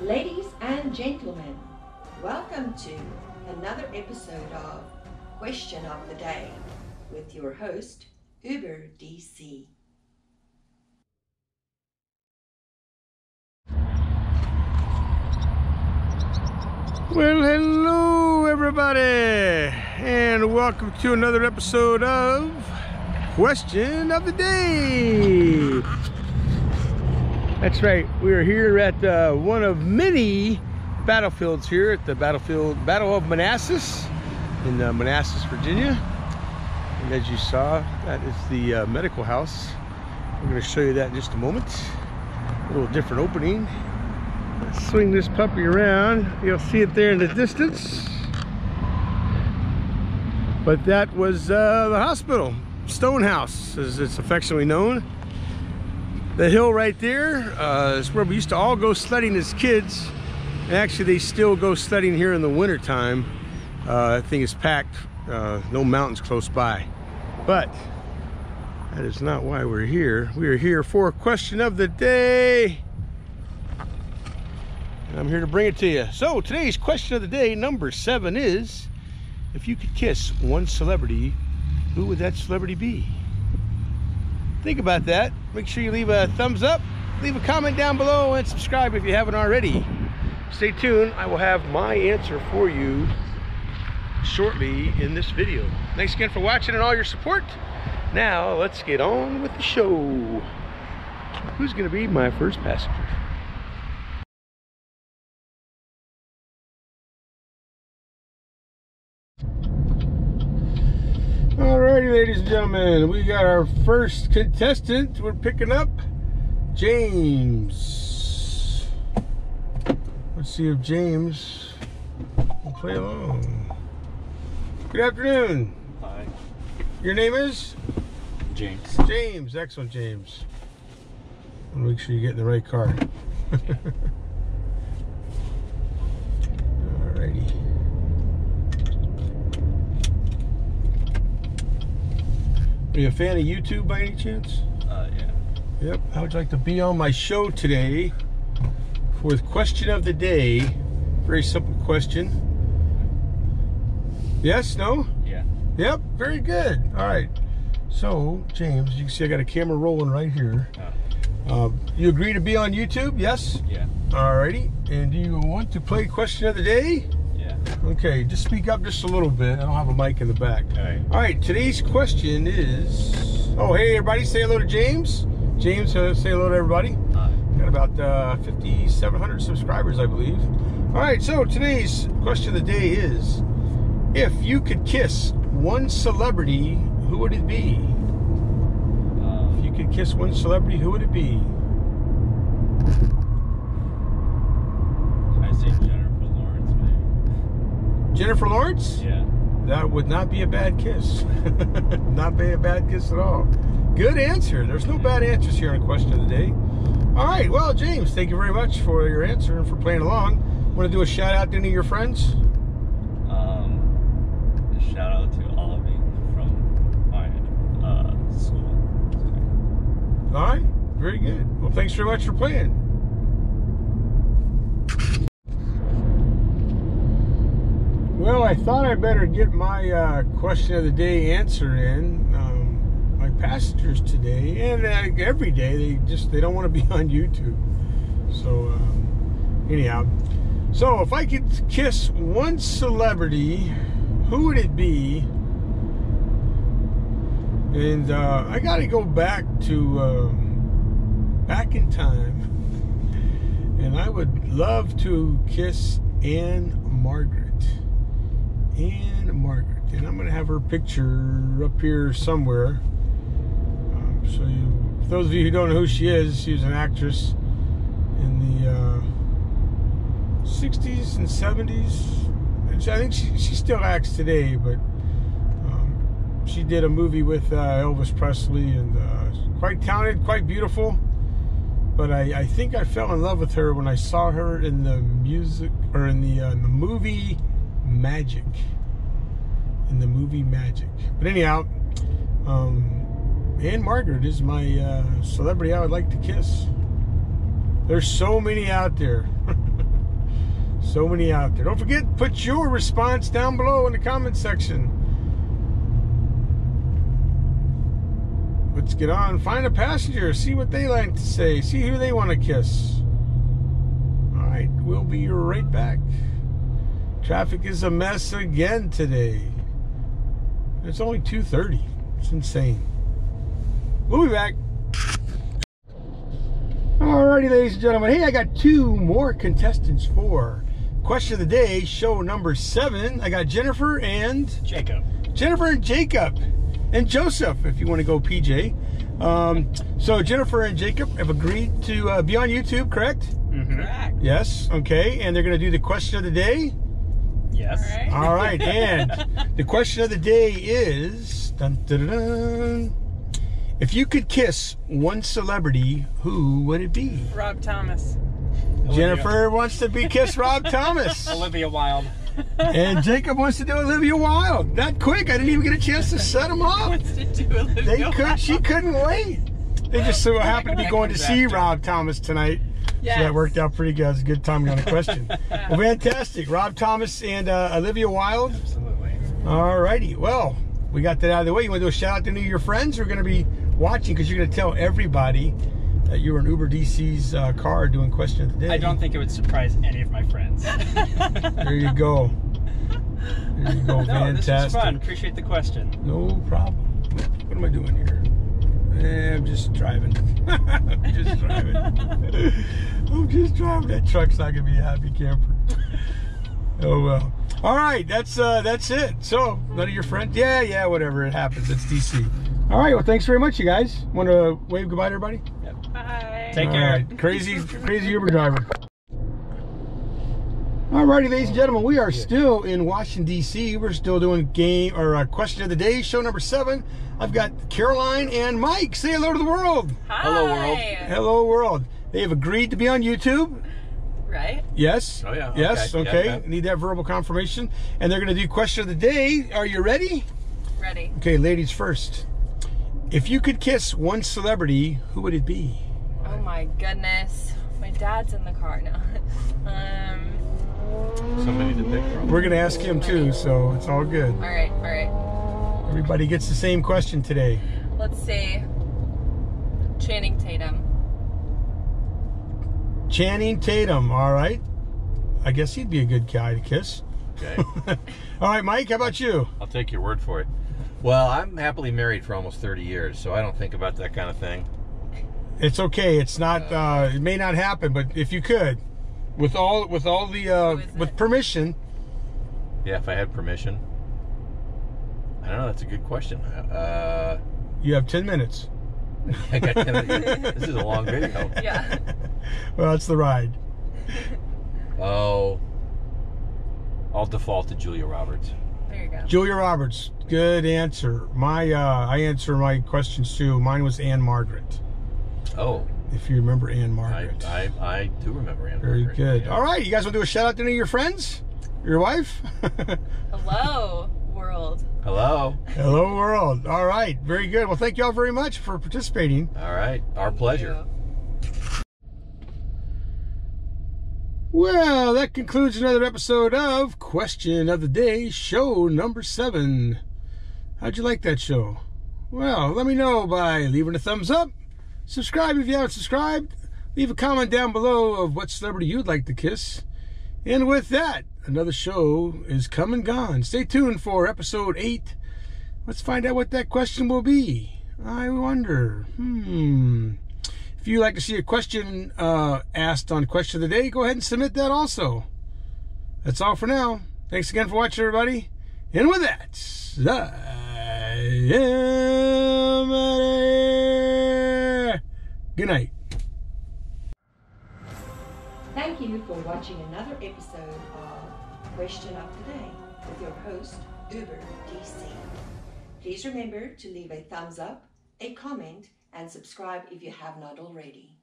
Ladies and gentlemen, welcome to another episode of Question of the Day with your host, Uber DC. Well, hello, everybody, and welcome to another episode of Question of the Day. That's right, we are here at uh, one of many battlefields here at the battlefield Battle of Manassas in uh, Manassas, Virginia. And as you saw, that is the uh, medical house. We're going to show you that in just a moment. A little different opening. Let's swing this puppy around. You'll see it there in the distance. But that was uh, the hospital, Stone House, as it's affectionately known. The hill right there uh, is where we used to all go sledding as kids. And actually, they still go sledding here in the wintertime. Uh, that thing is packed, uh, no mountains close by. But that is not why we're here. We are here for a question of the day. And I'm here to bring it to you. So today's question of the day, number seven, is if you could kiss one celebrity, who would that celebrity be? Think about that. Make sure you leave a thumbs up, leave a comment down below, and subscribe if you haven't already. Stay tuned. I will have my answer for you shortly in this video. Thanks again for watching and all your support. Now, let's get on with the show. Who's to be my first passenger? Alrighty, ladies and gentlemen, we got our first contestant. We're picking up James. Let's see if James will play along. Good afternoon. Hi, Your name is? James. James. Excellent, James. I'll make sure you get in the right car. Alrighty. Are you a fan of YouTube by any chance? Uh, yeah. Yep. How would like to be on my show today for the question of the day? Very simple question. Yes? No? Yeah. Yep. Very good. All right. So, James, you can see I got a camera rolling right here. Uh, Um, you agree to be on YouTube? Yes? yeah. All righty. And do you want to play question of the day? Okay, just speak up just a little bit. I don't have a mic in the back. All right. All right, today's question is. Oh, hey, everybody, say hello to James. James, uh, say hello to everybody. Hi. Got about uh, 5,700 subscribers, I believe. All right, so today's question of the day is if you could kiss one celebrity, who would it be? If Um, you could kiss one celebrity, who would it be? can I say Jennifer Lawrence, maybe? Jennifer Lawrence? Yeah. That would not be a bad kiss. not be a bad kiss at all. Good answer. There's no bad answers here on question of the day. All right. Well, James, thank you very much for your answer and for playing along. Want to do a shout out to any of your friends? Um, a shout out to Ollie from my uh, school. All right. Very good. Well, thanks very much for playing. Well, I thought I better get my uh, question of the day answer in. Um, my passengers today and uh, every day they just they don't want to be on YouTube. So um, anyhow, so if I could kiss one celebrity, who would it be? And uh, I got to go back to um, back in time, and I would love to kiss Anne Margaret. Ann-Margret, and I'm gonna have her picture up here somewhere. Um, so, you, for those of you who don't know who she is, she was an actress in the uh, 60s and 70s. And she, I think she, she still acts today, but um, she did a movie with uh, Elvis Presley and uh, quite talented, quite beautiful. But I, I think I fell in love with her when I saw her in the music or in the uh, in the movie Magic. In the movie Magic. But anyhow, um, Ann-Margret is my uh, celebrity I would like to kiss. There's so many out there. So many out there. Don't forget, put your response down below in the comment section. Let's get on. Find a passenger. See what they like to say. See who they want to kiss. All right, we'll be right back. Traffic is a mess again today. It's only 2:30. It's insane. We'll be back. Alrighty, ladies and gentlemen. Hey, I got two more contestants for question of the day, show number seven. I got Jennifer and Jacob. Jennifer and Jacob and Joseph, if you want to go PJ. Um, so Jennifer and Jacob have agreed to uh, be on YouTube, correct? Mm-hmm. Correct. Yes. Okay, and they're going to do the question of the day. Yes. All right. All right, and the question of the day is dun, dun, dun, dun. if you could kiss one celebrity, who would it be? Rob Thomas. Jennifer wants to be kiss Rob Thomas, Olivia Wilde. and Jacob wants to do Olivia Wilde. That quick, I didn't even get a chance to set them up. Wants to do Olivia They Wilde. could, she couldn't wait. They just so happened to be going to see Rob Thomas tonight. So that worked out pretty good. It was a good timing on the question. well, fantastic. Rob Thomas and uh, Olivia Wilde. Absolutely. All righty. Well, we got that out of the way. You want to do a shout out to any of your friends who are going to be watching because you're going to tell everybody that you were in Uber DC's uh, car doing question of the day. I don't think it would surprise any of my friends. There you go. There you go. no, this was Fantastic. fun. Appreciate the question. No problem. What am I doing here? Eh, I'm just driving. I'm just driving. I'm just driving. That truck's not gonna be a happy camper. Oh well. All right, that's uh that's it. So none of your friends? Yeah, yeah, whatever. It happens. It's DC. All right. Well, thanks very much, you guys. Want to wave goodbye to everybody? Bye. Take All care. right. Crazy, crazy Uber driver. Alrighty, ladies and gentlemen, we are still in Washington D.C. We're still doing game or uh, question of the day, show number seven. I've got Caroline and Mike. Say hello to the world. Hi. Hello, world. Hello, world. They have agreed to be on YouTube. Right? Yes. Oh, yeah. Yes. Okay. Okay. Yeah, yeah. Need that verbal confirmation. And they're going to do question of the day. Are you ready? Ready. Okay, ladies first. If you could kiss one celebrity, who would it be? Oh my goodness. My dad's in the car now. Um. Somebody to pick from. We're going to ask him too, so it's all good. All right. All right. Everybody gets the same question today. Let's see. Channing Tatum. Channing Tatum, all right. I guess he'd be a good guy to kiss. Okay. All right, Mike, how about you? I'll take your word for it. Well, I'm happily married for almost 30 years, so I don't think about that kind of thing. It's okay. It's not. Uh, it may not happen, but if you could, with all with all the uh, with it? permission, Yeah, if I had permission. I don't know. That's a good question. Uh, you have ten minutes. I got 10 this is a long video. Yeah. Well, it's the ride. Oh, I'll default to Julia Roberts. There you go. Julia Roberts. Good answer. My uh, I answer my questions too. Mine was Ann-Margret. Oh, If you remember Anne I, Margaret. I, I do remember Anne Very Margaret, good. yeah. All right, you guys want to do a shout out to any of your friends? Your wife? Hello, world. Hello. Hello, world. All right, very good. Well, thank you all very much for participating. All right. Our Thank pleasure. you. Well, that concludes another episode of Question of the Day, show number seven. How'd you like that show? Well, let me know by leaving a thumbs up, subscribe if you haven't subscribed, leave a comment down below of what celebrity you'd like to kiss. And with that, another show is come and gone. Stay tuned for episode eight. Let's find out what that question will be. I wonder. Hmm. If you'd like to see a question uh, asked on Question of the Day, go ahead and submit that also. That's all for now. Thanks again for watching, everybody. And with that, I am. Good night. Thank you for watching another episode of Question of the Day with your host, Uber DC. Please remember to leave a thumbs up, a comment, and subscribe if you have not already.